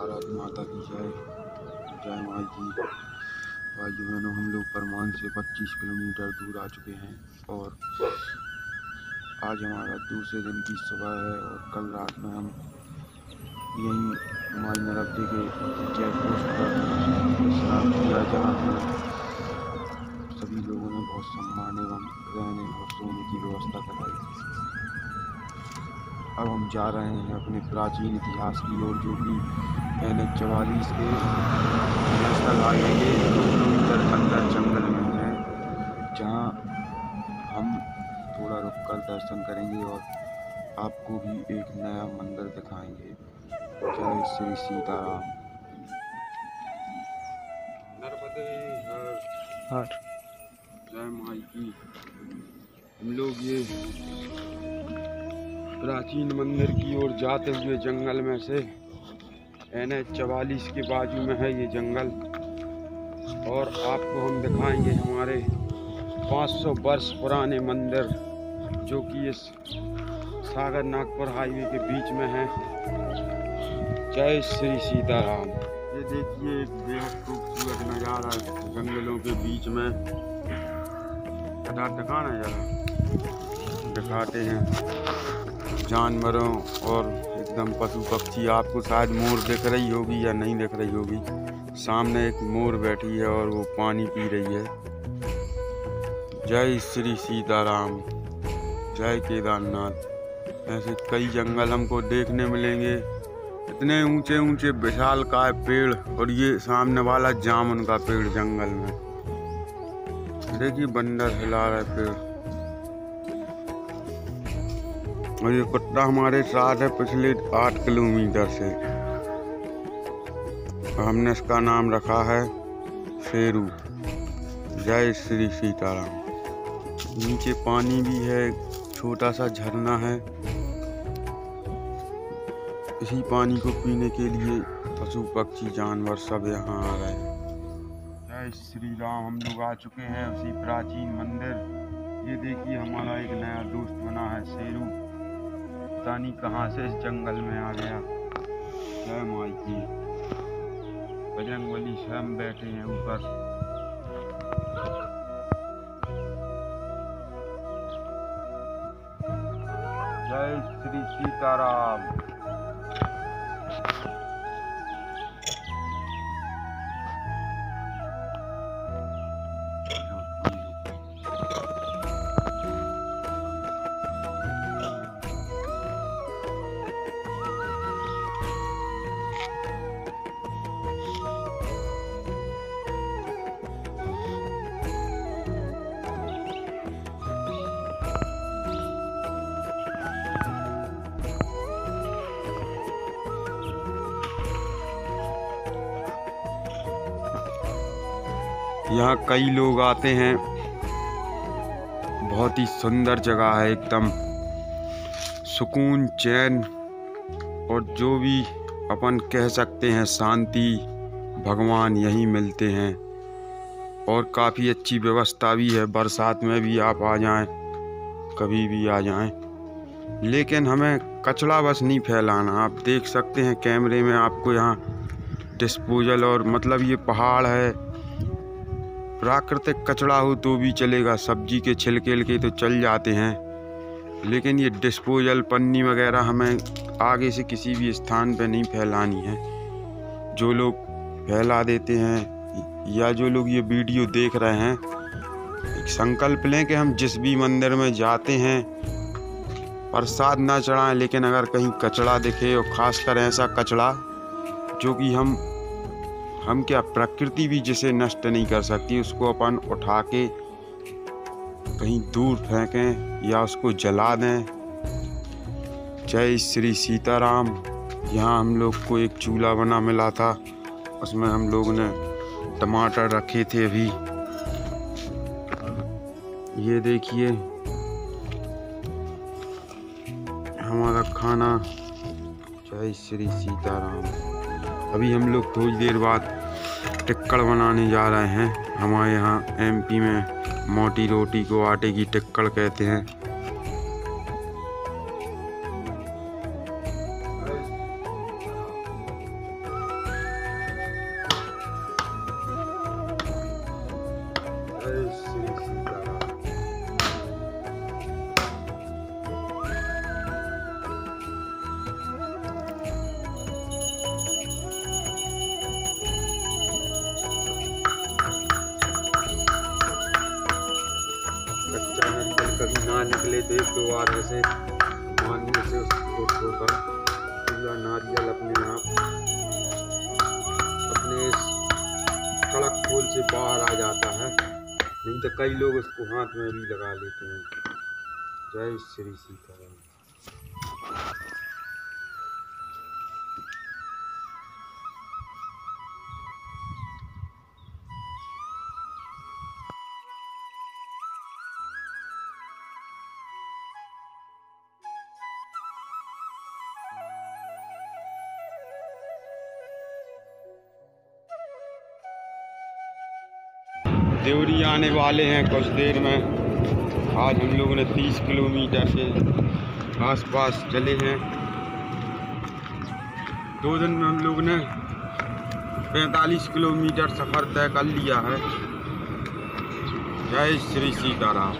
भारत माता की जय। जय माई की। भाई बहनों हम लोग परमान से 25 किलोमीटर दूर आ चुके हैं और आज हमारा दूसरे दिन की सुबह है और कल रात में हम यहीं माई नरब्दे के चेक पोस्ट पर विश्राम किया जहाँ पर सभी लोगों ने बहुत सम्मान एवं रहने और सोने की व्यवस्था कराई। अब हम जा रहे हैं अपने प्राचीन इतिहास की ओर, जो कि एन एच चवालीस के के दो किलोमीटर अंदर जंगल में है जहाँ हम थोड़ा रुक कर दर्शन करेंगे और आपको भी एक नया मंदिर दिखाएँगे। जय श्री सीताराम। नर्मदे हर। जय माई की। हम लोग ये प्राचीन मंदिर की ओर जाते हुए जंगल में से एन एच चवालीस के बाजू में है ये जंगल। और आपको हम दिखाएँगे हमारे 500 वर्ष पुराने मंदिर, जो कि इस सागर नागपुर हाईवे के बीच में है। जय श्री सीताराम। ये देखिए, एक बेहद खूबसूरत नज़ारा जंगलों के बीच में। दिखाना जरा। दिखाते हैं जानवरों और एकदम पशु पक्षी आपको शायद मोर दिख रही होगी या नहीं दिख रही होगी। सामने एक मोर बैठी है और वो पानी पी रही है। जय श्री सीताराम, जय केदारनाथ। ऐसे कई जंगल हमको देखने मिलेंगे। इतने ऊँचे ऊँचे विशाल का पेड़ और ये सामने वाला जामुन का पेड़ जंगल में। देखिए बंदर हिला रहा है पेड़। और ये कुत्ता हमारे साथ है पिछले आठ किलोमीटर से। हमने इसका नाम रखा है शेरू। जय श्री सीताराम। नीचे पानी भी है, छोटा सा झरना है। इसी पानी को पीने के लिए पशु, पक्षी, जानवर सब यहाँ आ रहे हैं। जय श्री राम, हम लोग आ चुके हैं उसी प्राचीन मंदिर। ये देखिए, हमारा एक नया दोस्त बना है शेरू। पता नहीं कहाँ से इस जंगल में आ गया। जय माई की बजरंग बली स्वयं बैठे हैं ऊपर। जय श्री सीताराम। यहाँ कई लोग आते हैं। बहुत ही सुंदर जगह है एकदम। सुकून, चैन और जो भी अपन कह सकते हैं, शांति, भगवान यहीं मिलते हैं। और काफ़ी अच्छी व्यवस्था भी है। बरसात में भी आप आ जाएँ, कभी भी आ जाएँ। लेकिन हमें कचरा बस नहीं फैलाना। आप देख सकते हैं कैमरे में आपको यहाँ डिस्पोजल और मतलब ये पहाड़ है। प्राकृतिक कचरा हो तो भी चलेगा, सब्ज़ी के छिलके के तो चल जाते हैं। लेकिन ये डिस्पोजल पन्नी वगैरह हमें आगे से किसी भी स्थान पे नहीं फैलानी है। जो लोग फैला देते हैं, या जो लोग ये वीडियो देख रहे हैं, एक संकल्प लें कि हम जिस भी मंदिर में जाते हैं, प्रसाद ना चढ़ाएँ, लेकिन अगर कहीं कचरा दिखे, और ख़ासकर ऐसा कचरा जो कि हम हम क्या प्रकृति भी जिसे नष्ट नहीं कर सकती, उसको अपन उठा के कहीं दूर फेंकें या उसको जला दें? जय श्री सीताराम। यहाँ हम लोग को एक चूल्हा बना मिला था। उसमें हम लोग ने टमाटर रखे थे अभी। ये देखिए। हमारा खाना। जय श्री सीताराम। अभी हम लोग थोड़ी देर बाद टिक्कड़ बनाने जा रहे हैं। हमारे यहाँ एमपी में मोटी रोटी को आटे की टिक्कड़ कहते हैं। रहे तो एक दो बार ऐसे मारने से उसको ठोकर पूरा नारियल अपने आप, अपने इस कड़क खोल से बाहर आ जाता है। नहीं तो कई लोग उसको हाथ में भी लगा लेते हैं। जय श्री सीताराम। देवरी आने वाले हैं कुछ देर में। आज हम लोगों ने 30 किलोमीटर के आसपास चले हैं। दो दिन में हम लोग ने 45 किलोमीटर सफ़र तय कर लिया है। जय श्री सीताराम।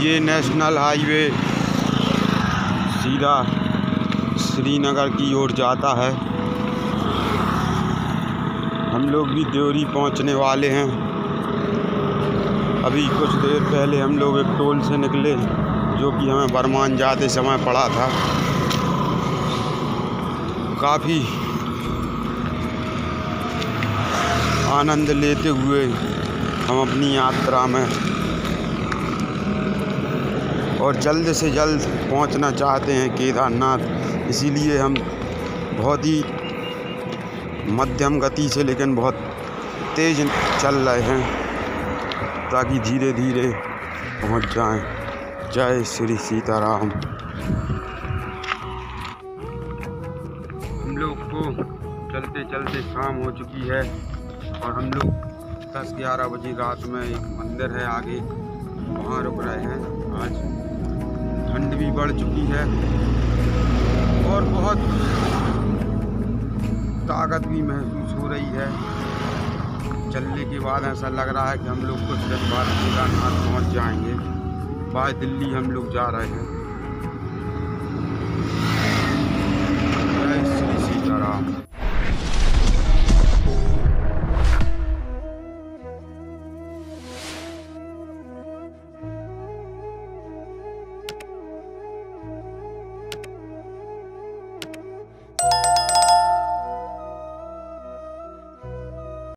ये नेशनल हाईवे सीधा श्रीनगर की ओर जाता है। हम लोग भी देवरी पहुँचने वाले हैं। अभी कुछ देर पहले हम लोग एक टोल से निकले, जो कि हमें बरमान जाते समय पड़ा था। काफ़ी आनंद लेते हुए हम अपनी यात्रा में और जल्द से जल्द पहुँचना चाहते हैं केदारनाथ। इसीलिए हम बहुत ही मध्यम गति से, लेकिन बहुत तेज़ चल रहे हैं। ताकि धीरे धीरे पहुँच जाएँ। जय श्री सीताराम। हम लोग को चलते चलते शाम हो चुकी है और हम लोग दस ग्यारह बजे रात में एक मंदिर है आगे। वहाँ रुक रहे हैं। आज ठंड भी बढ़ चुकी है और बहुत ताकत भी महसूस हो रही है। चलने के बाद ऐसा लग रहा है कि हम लोग कुछ दस बाद केदारनाथ पहुँच जाएँगे। बाय दिल्ली हम लोग जा रहे हैं।